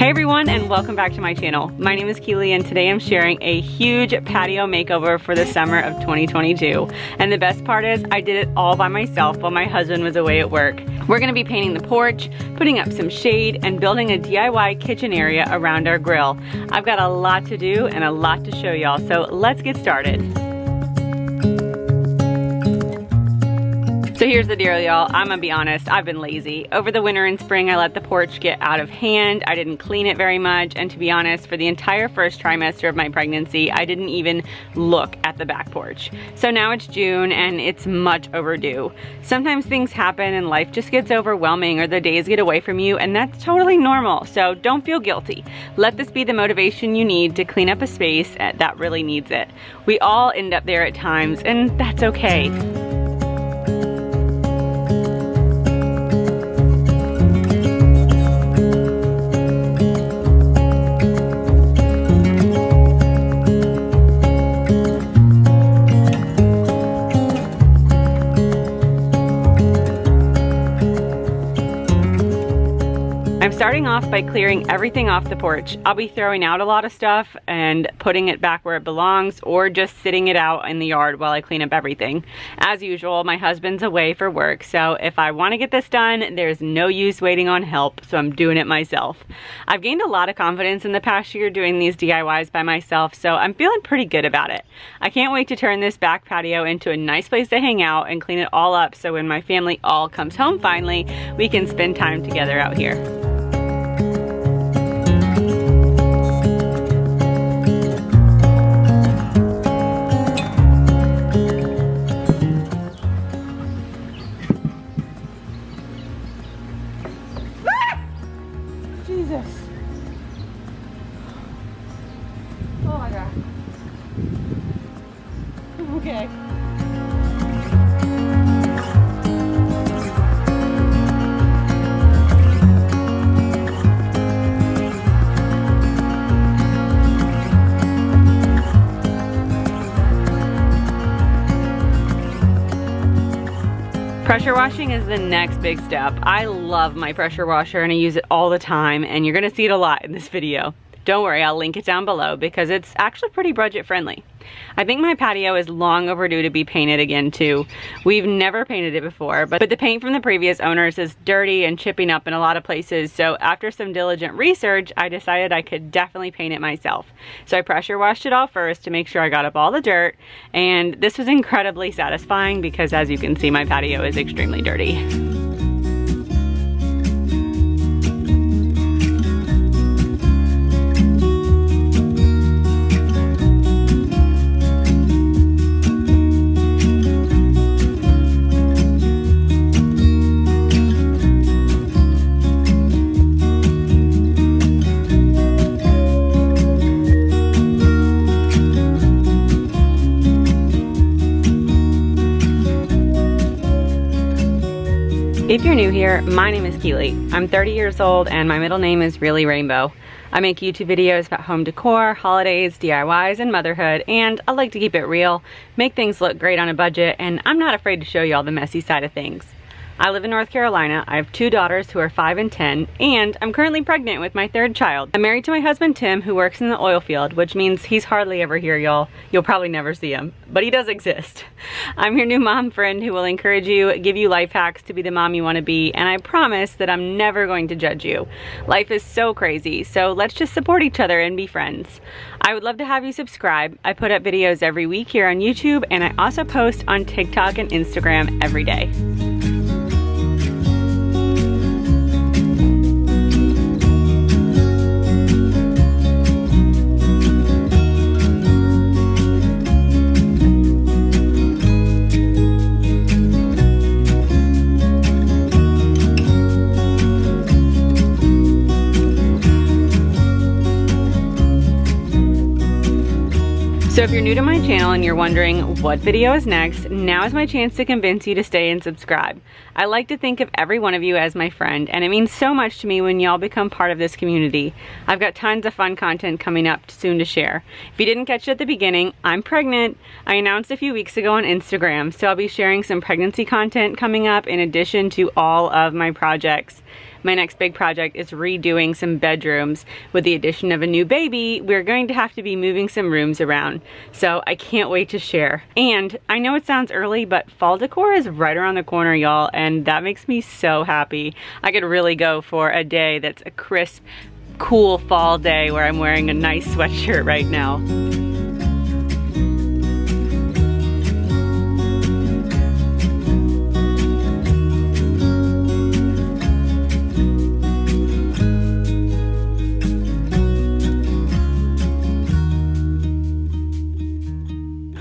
Hey everyone and welcome back to my channel. My name is Kilee and today I'm sharing a huge patio makeover for the summer of 2022. And the best part is I did it all by myself while my husband was away at work. We're gonna be painting the porch, putting up some shade, and building a DIY kitchen area around our grill. I've got a lot to do and a lot to show y'all, so let's get started. So here's the deal, y'all. I'm gonna be honest, I've been lazy. Over the winter and spring, I let the porch get out of hand. I didn't clean it very much, and to be honest, for the entire first trimester of my pregnancy, I didn't even look at the back porch. So now it's June, and it's much overdue. Sometimes things happen and life just gets overwhelming or the days get away from you, and that's totally normal, so don't feel guilty. Let this be the motivation you need to clean up a space that really needs it. We all end up there at times, and that's okay. Starting off by clearing everything off the porch. I'll be throwing out a lot of stuff and putting it back where it belongs or just sitting it out in the yard while I clean up everything. As usual, my husband's away for work, so if I wanna get this done, there's no use waiting on help, so I'm doing it myself. I've gained a lot of confidence in the past year doing these DIYs by myself, so I'm feeling pretty good about it. I can't wait to turn this back patio into a nice place to hang out and clean it all up so when my family all comes home finally, we can spend time together out here. Pressure washing is the next big step. I love my pressure washer and I use it all the time and you're gonna see it a lot in this video. Don't worry, I'll link it down below because it's actually pretty budget friendly. I think my patio is long overdue to be painted again too. We've never painted it before, but the paint from the previous owners is dirty and chipping up in a lot of places. So after some diligent research, I decided I could definitely paint it myself. So I pressure washed it all first to make sure I got up all the dirt. And this was incredibly satisfying because as you can see, my patio is extremely dirty. If you're new here, my name is Kilee. I'm 30 years old and my middle name is really Rainbow. I make YouTube videos about home decor, holidays, DIYs, and motherhood, and I like to keep it real, make things look great on a budget, and I'm not afraid to show you all the messy side of things. I live in North Carolina. I have two daughters who are five and 10, and I'm currently pregnant with my third child. I'm married to my husband, Tim, who works in the oil field, which means he's hardly ever here, y'all. You'll probably never see him, but he does exist. I'm your new mom friend who will encourage you, give you life hacks to be the mom you wanna be, and I promise that I'm never going to judge you. Life is so crazy, so let's just support each other and be friends. I would love to have you subscribe. I put up videos every week here on YouTube, and I also post on TikTok and Instagram every day. So if you're new to my channel and you're wondering what video is next, now is my chance to convince you to stay and subscribe. I like to think of every one of you as my friend and it means so much to me when y'all become part of this community. I've got tons of fun content coming up soon to share. If you didn't catch it at the beginning, I'm pregnant. I announced a few weeks ago on Instagram, so I'll be sharing some pregnancy content coming up in addition to all of my projects. My next big project is redoing some bedrooms. With the addition of a new baby, we're going to have to be moving some rooms around. So I can't wait to share. And I know it sounds early, but fall decor is right around the corner, y'all, and that makes me so happy. I could really go for a day that's a crisp, cool fall day where I'm wearing a nice sweatshirt right now.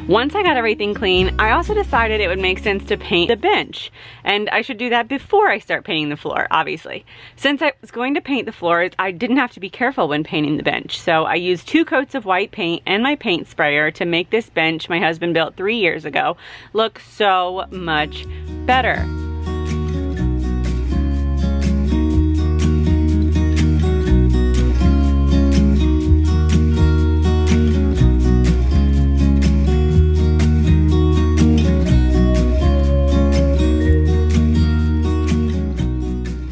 Once I got everything clean, I also decided it would make sense to paint the bench. And I should do that before I start painting the floor, obviously. Since I was going to paint the floors, I didn't have to be careful when painting the bench. So I used two coats of white paint and my paint sprayer to make this bench my husband built three years ago look so much better.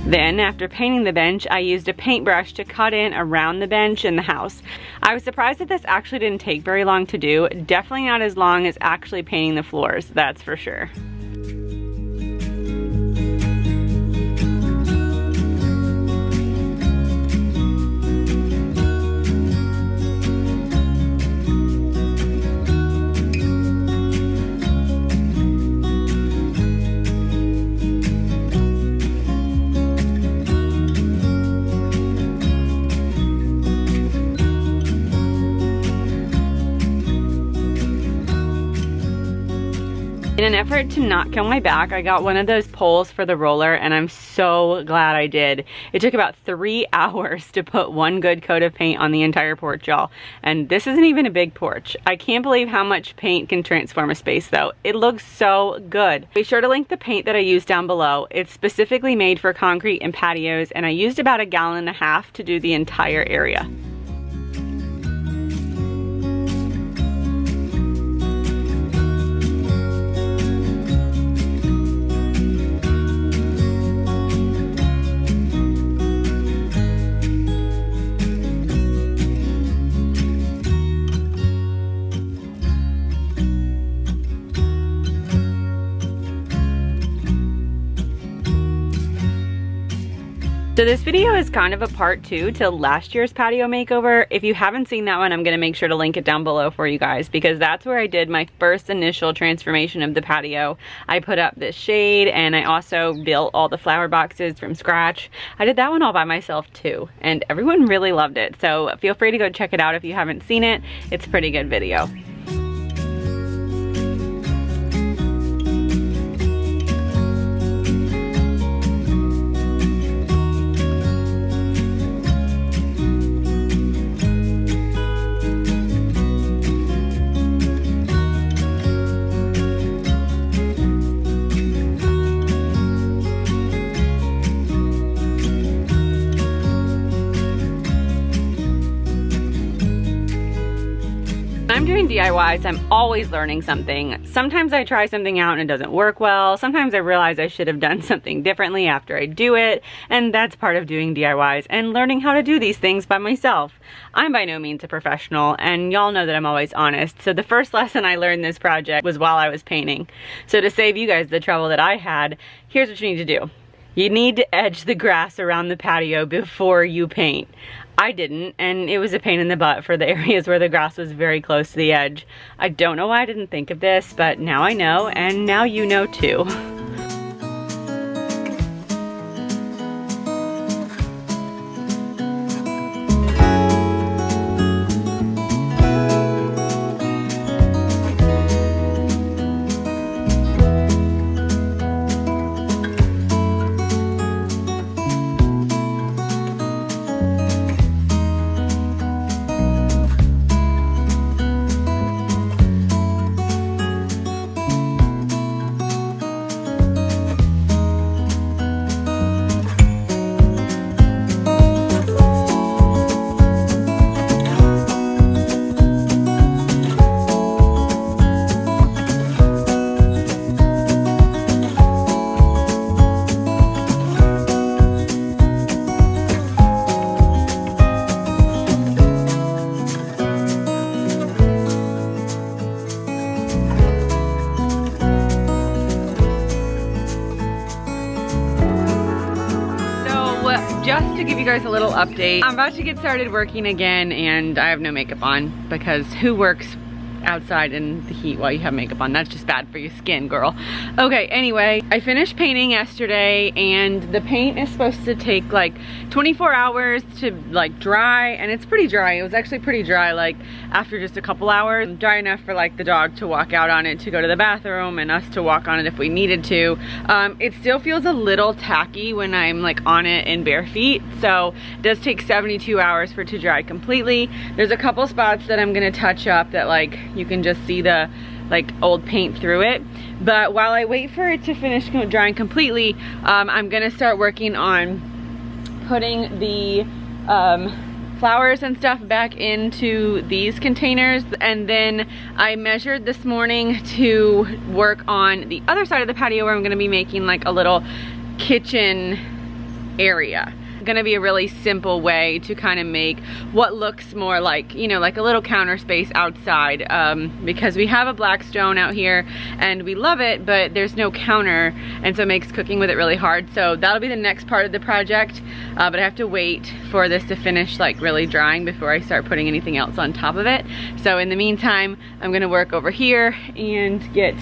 Then, after painting the bench, I used a paintbrush to cut in around the bench and the house. I was surprised that this actually didn't take very long to do. Definitely not as long as actually painting the floors, that's for sure. Effort to not kill my back, I got one of those poles for the roller and I'm so glad I did. It took about three hours to put one good coat of paint on the entire porch, y'all. And this isn't even a big porch. I can't believe how much paint can transform a space though. It looks so good. Be sure to link the paint that I used down below. It's specifically made for concrete and patios and I used about a gallon and a half to do the entire area. So this video is kind of a part two to last year's patio makeover. If you haven't seen that one, I'm gonna make sure to link it down below for you guys because that's where I did my first initial transformation of the patio. I put up this shade and I also built all the flower boxes from scratch. I did that one all by myself too and everyone really loved it. So feel free to go check it out if you haven't seen it. It's a pretty good video. Doing DIYs, I'm always learning something. Sometimes I try something out and it doesn't work well. Sometimes I realize I should have done something differently after I do it. And that's part of doing DIYs and learning how to do these things by myself. I'm by no means a professional and y'all know that I'm always honest. So the first lesson I learned this project was while I was painting. So to save you guys the trouble that I had, here's what you need to do. You need to edge the grass around the patio before you paint. I didn't, and it was a pain in the butt for the areas where the grass was very close to the edge. I don't know why I didn't think of this, but now I know, and now you know too. give you guys a little update. I'm about to get started working again and I have no makeup on because who works outside in the heat while you have makeup on. That's just bad for your skin, girl. Okay, anyway, I finished painting yesterday and the paint is supposed to take like 24 hours to like dry and it's pretty dry. It was actually pretty dry like after just a couple hours. Dry enough for like the dog to walk out on it to go to the bathroom and us to walk on it if we needed to. Um, it still feels a little tacky when I'm like on it in bare feet. So it does take 72 hours for it to dry completely. There's a couple spots that I'm gonna touch up that like you can just see the like old paint through it. But while I wait for it to finish drying completely, um, I'm gonna start working on putting the um, flowers and stuff back into these containers. And then I measured this morning to work on the other side of the patio where I'm gonna be making like a little kitchen area gonna be a really simple way to kind of make what looks more like, you know, like a little counter space outside um, because we have a Blackstone out here and we love it, but there's no counter and so it makes cooking with it really hard. So that'll be the next part of the project, uh, but I have to wait for this to finish like really drying before I start putting anything else on top of it. So in the meantime, I'm gonna work over here and get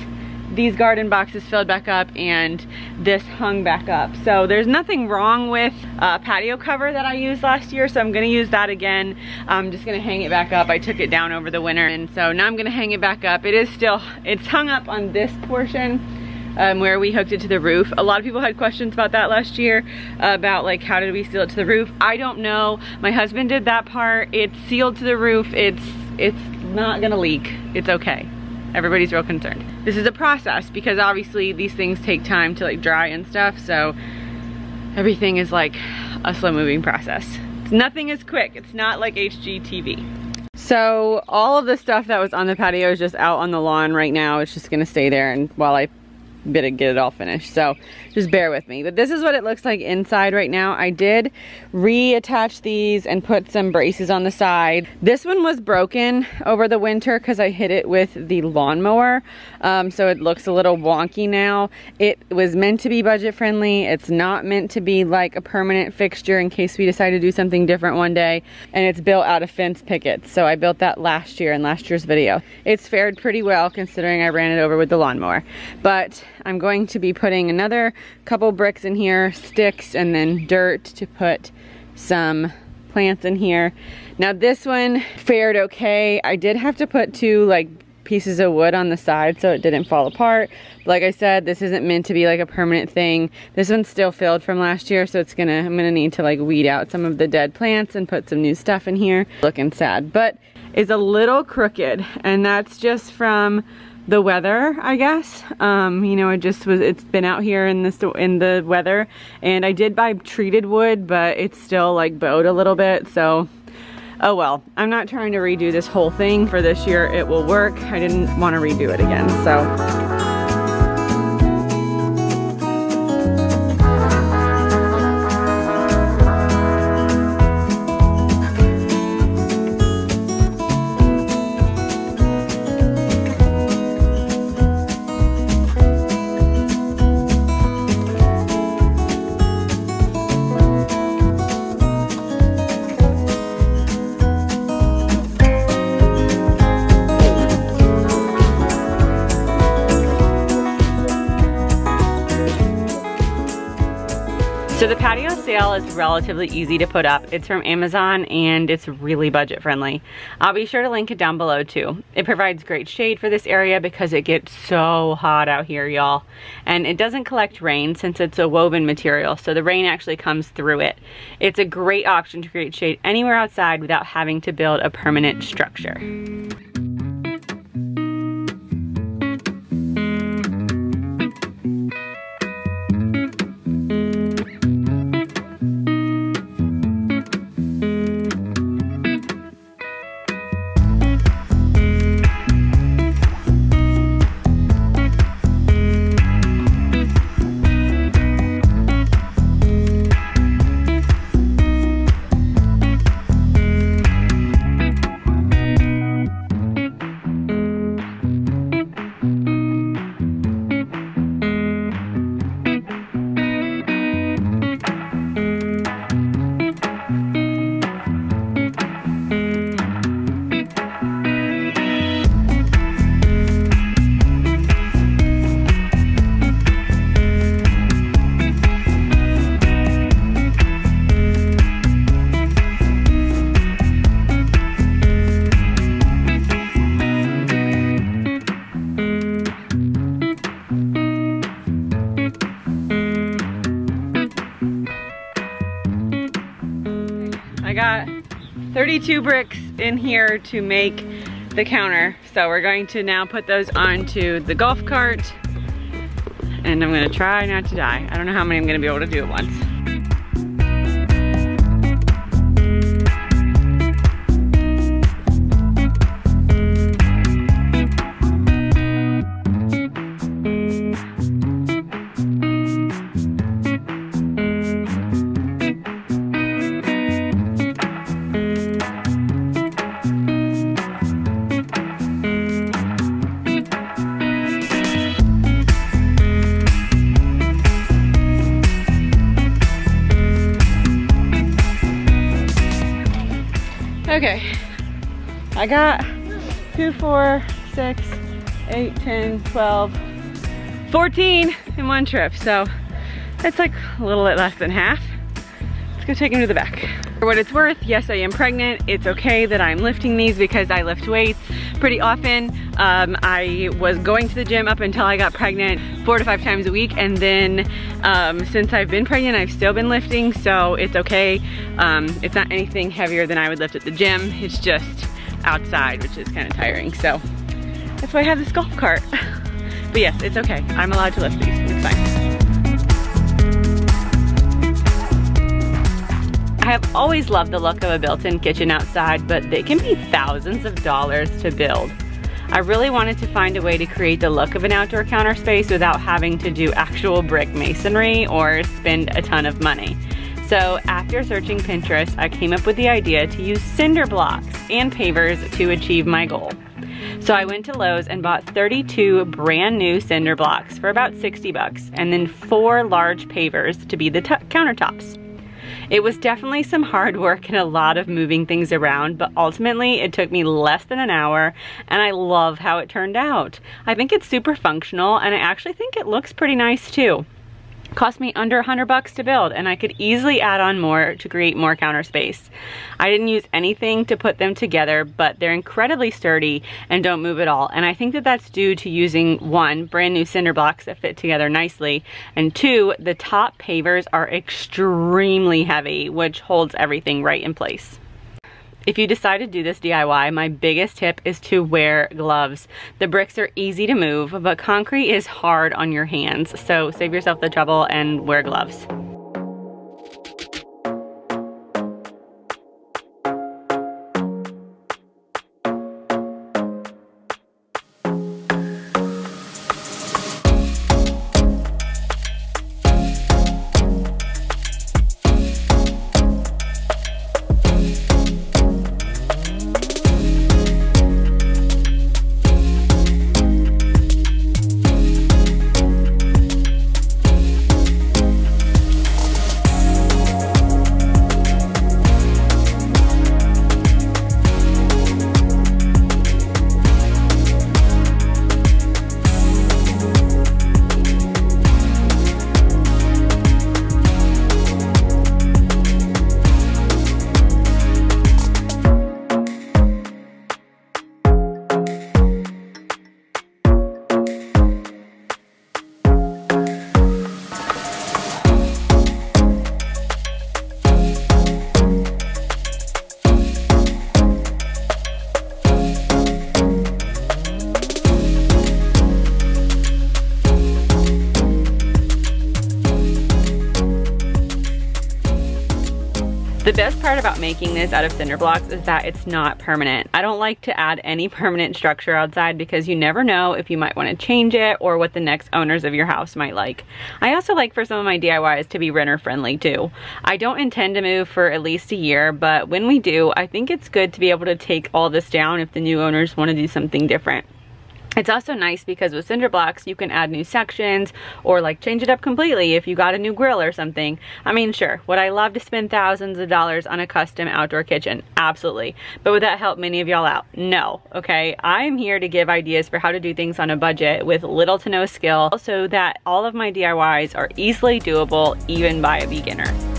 these garden boxes filled back up and this hung back up. So there's nothing wrong with a patio cover that I used last year, so I'm gonna use that again. I'm just gonna hang it back up. I took it down over the winter, and so now I'm gonna hang it back up. It is still, it's hung up on this portion, um, where we hooked it to the roof. A lot of people had questions about that last year, about like how did we seal it to the roof. I don't know. My husband did that part. It's sealed to the roof. It's it's not gonna leak. It's okay everybody's real concerned. This is a process because obviously these things take time to like dry and stuff, so everything is like a slow moving process. It's Nothing is quick, it's not like HGTV. So all of the stuff that was on the patio is just out on the lawn right now. It's just gonna stay there and while I bit of get it all finished. So just bear with me. But this is what it looks like inside right now. I did reattach these and put some braces on the side. This one was broken over the winter because I hit it with the lawnmower. Um, so it looks a little wonky now. It was meant to be budget friendly. It's not meant to be like a permanent fixture in case we decide to do something different one day. And it's built out of fence pickets. So I built that last year in last year's video. It's fared pretty well considering I ran it over with the lawnmower. But I'm going to be putting another couple bricks in here, sticks, and then dirt to put some plants in here. Now this one fared okay. I did have to put two like pieces of wood on the side so it didn't fall apart. Like I said, this isn't meant to be like a permanent thing. This one's still filled from last year, so it's gonna, I'm gonna need to like weed out some of the dead plants and put some new stuff in here. Looking sad, but is a little crooked and that's just from the weather, I guess. Um, you know, it just was, it's been out here in the, in the weather and I did buy treated wood, but it's still like bowed a little bit. So, oh well, I'm not trying to redo this whole thing for this year. It will work. I didn't want to redo it again. So So is relatively easy to put up. It's from Amazon and it's really budget friendly. I'll be sure to link it down below too. It provides great shade for this area because it gets so hot out here, y'all. And it doesn't collect rain since it's a woven material, so the rain actually comes through it. It's a great option to create shade anywhere outside without having to build a permanent structure. 32 bricks in here to make the counter. So we're going to now put those onto the golf cart and I'm gonna try not to die. I don't know how many I'm gonna be able to do at once. I got two, four, six, eight, 10, 12, 14 in one trip. So that's like a little bit less than half. Let's go take him to the back. For what it's worth, yes, I am pregnant. It's okay that I'm lifting these because I lift weights pretty often. Um, I was going to the gym up until I got pregnant four to five times a week. And then um, since I've been pregnant, I've still been lifting. So it's okay. Um, it's not anything heavier than I would lift at the gym. It's just outside, which is kind of tiring. So that's why I have this golf cart. but yes, it's okay. I'm allowed to lift these. It's fine. I have always loved the look of a built-in kitchen outside, but they can be thousands of dollars to build. I really wanted to find a way to create the look of an outdoor counter space without having to do actual brick masonry or spend a ton of money. So after searching Pinterest, I came up with the idea to use cinder blocks and pavers to achieve my goal. So I went to Lowe's and bought 32 brand new cinder blocks for about 60 bucks and then four large pavers to be the countertops. It was definitely some hard work and a lot of moving things around, but ultimately it took me less than an hour and I love how it turned out. I think it's super functional and I actually think it looks pretty nice too cost me under 100 bucks to build and I could easily add on more to create more counter space. I didn't use anything to put them together, but they're incredibly sturdy and don't move at all. And I think that that's due to using one, brand new cinder blocks that fit together nicely, and two, the top pavers are extremely heavy, which holds everything right in place. If you decide to do this DIY, my biggest tip is to wear gloves. The bricks are easy to move, but concrete is hard on your hands, so save yourself the trouble and wear gloves. Best part about making this out of cinder blocks is that it's not permanent. I don't like to add any permanent structure outside because you never know if you might want to change it or what the next owners of your house might like. I also like for some of my DIYs to be renter friendly too. I don't intend to move for at least a year, but when we do, I think it's good to be able to take all this down if the new owners want to do something different. It's also nice because with cinder blocks, you can add new sections or like change it up completely if you got a new grill or something. I mean, sure, would I love to spend thousands of dollars on a custom outdoor kitchen? Absolutely. But would that help many of y'all out? No, okay? I'm here to give ideas for how to do things on a budget with little to no skill so that all of my DIYs are easily doable even by a beginner.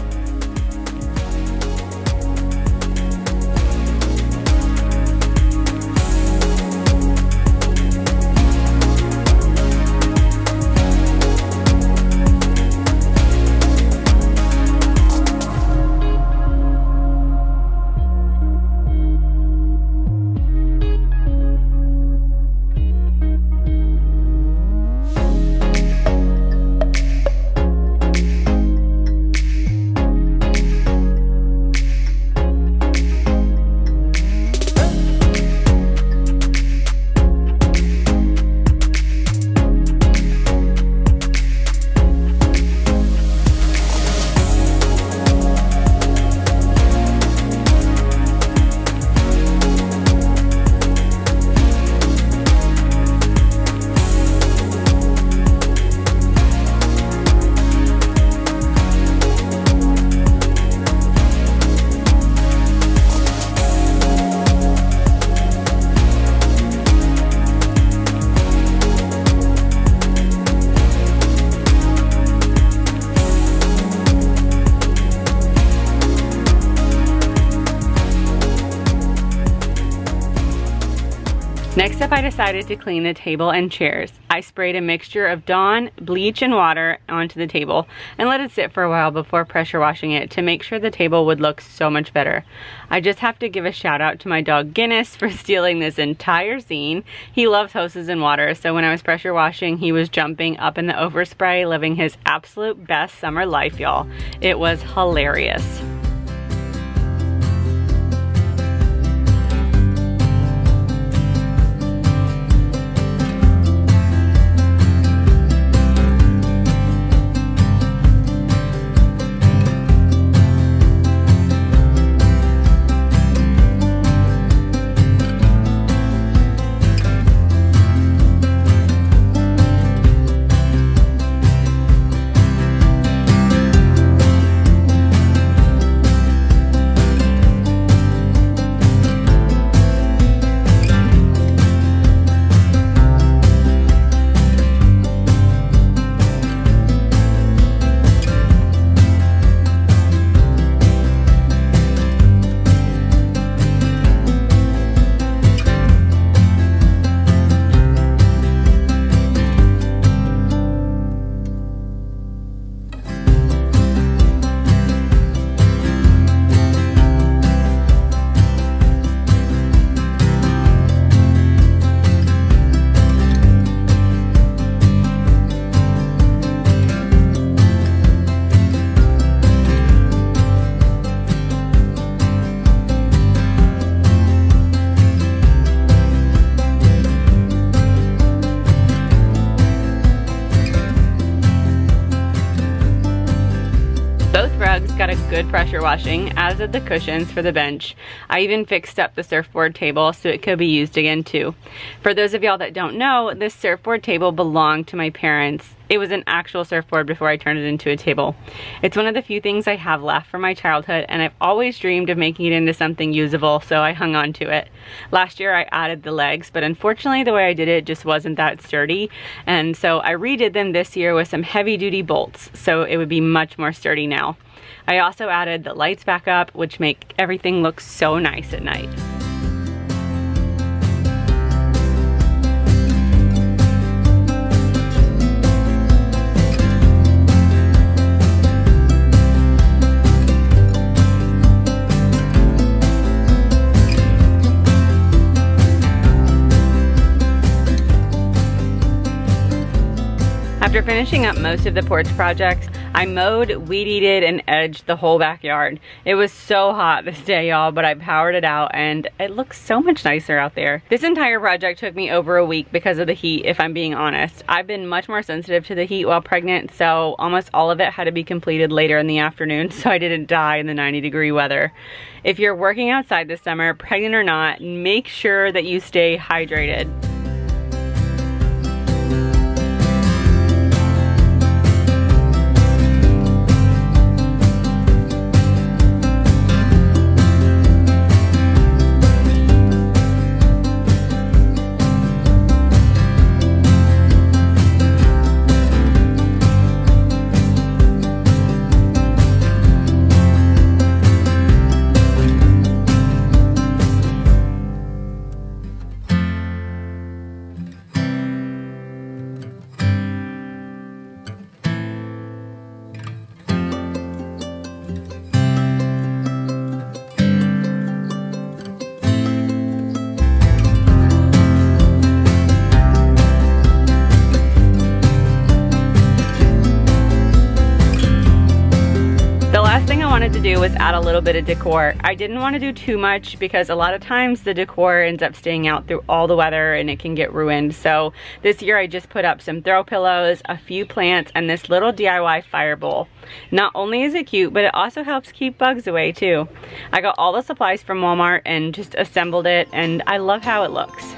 Decided to clean the table and chairs. I sprayed a mixture of Dawn, bleach, and water onto the table and let it sit for a while before pressure washing it to make sure the table would look so much better. I just have to give a shout out to my dog Guinness for stealing this entire scene. He loves hoses and water, so when I was pressure washing, he was jumping up in the overspray, living his absolute best summer life, y'all. It was hilarious. Washing, as did the cushions for the bench. I even fixed up the surfboard table so it could be used again too. For those of y'all that don't know, this surfboard table belonged to my parents. It was an actual surfboard before I turned it into a table. It's one of the few things I have left from my childhood and I've always dreamed of making it into something usable so I hung on to it. Last year I added the legs but unfortunately the way I did it just wasn't that sturdy and so I redid them this year with some heavy duty bolts so it would be much more sturdy now. I also added the lights back up, which make everything look so nice at night. After finishing up most of the porch projects, I mowed, weed-eated, and edged the whole backyard. It was so hot this day, y'all, but I powered it out and it looks so much nicer out there. This entire project took me over a week because of the heat, if I'm being honest. I've been much more sensitive to the heat while pregnant, so almost all of it had to be completed later in the afternoon so I didn't die in the 90 degree weather. If you're working outside this summer, pregnant or not, make sure that you stay hydrated. Little bit of decor. I didn't want to do too much because a lot of times the decor ends up staying out through all the weather and it can get ruined. So this year I just put up some throw pillows, a few plants, and this little DIY fire bowl. Not only is it cute, but it also helps keep bugs away too. I got all the supplies from Walmart and just assembled it and I love how it looks.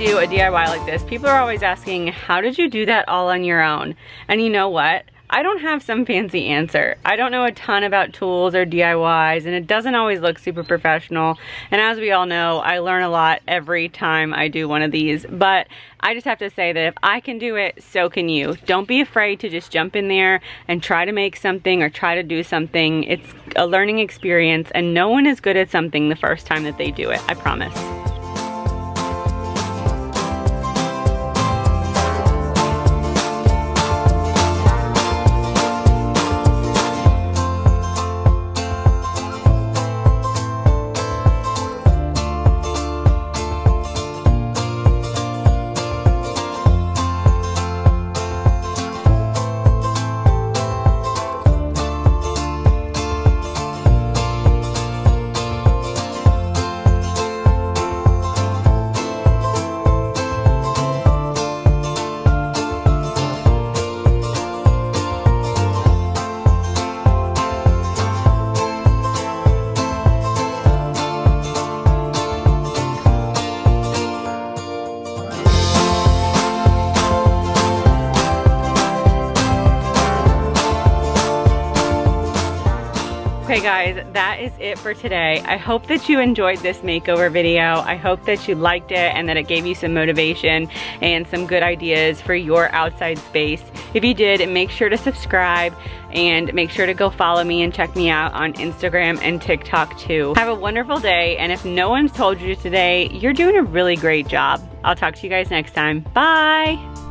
Do a DIY like this, people are always asking, how did you do that all on your own? And you know what? I don't have some fancy answer. I don't know a ton about tools or DIYs and it doesn't always look super professional. And as we all know, I learn a lot every time I do one of these. But I just have to say that if I can do it, so can you. Don't be afraid to just jump in there and try to make something or try to do something. It's a learning experience and no one is good at something the first time that they do it, I promise. Guys, that is it for today. I hope that you enjoyed this makeover video. I hope that you liked it and that it gave you some motivation and some good ideas for your outside space. If you did, make sure to subscribe and make sure to go follow me and check me out on Instagram and TikTok too. Have a wonderful day and if no one's told you today, you're doing a really great job. I'll talk to you guys next time. Bye!